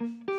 you